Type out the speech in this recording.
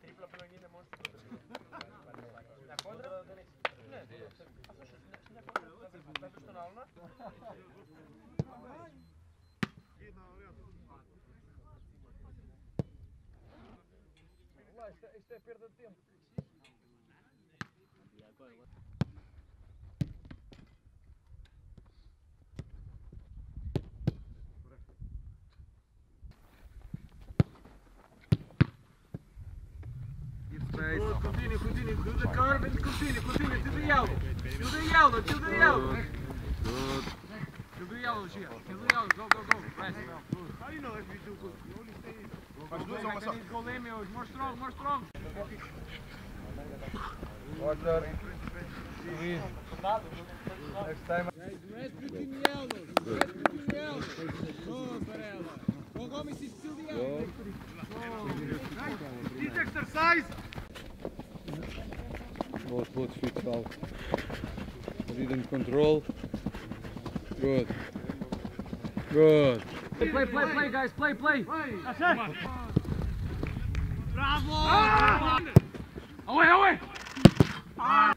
Τρίπλα πλέον είναι μόνο στην κόντρα. κόντρα δεν έχει. Ναι, αυτός είναι κόντρα. Θα πεις τον άλλον. Ήταν ωραίο. Είστε πέρδο τύμπ. Good, continue, continue, do the curve and continue, continue, to the yellow, to the yellow, to the yellow. Good. To the yellow, Gia, to the yellow, go, go, go, rest. How do you know if you do good? You only stay in. Go, go, back, I need go Lemio, more strong, more strong. Water. Next time. Red between yellows, red between yellows. Go, Varela. Go, it's still the yellow. This exercise. Both, both feet out. Rhythm control. Good. Good. Play, play, play, play, guys, play, play. Bravo! Away, away. Ah!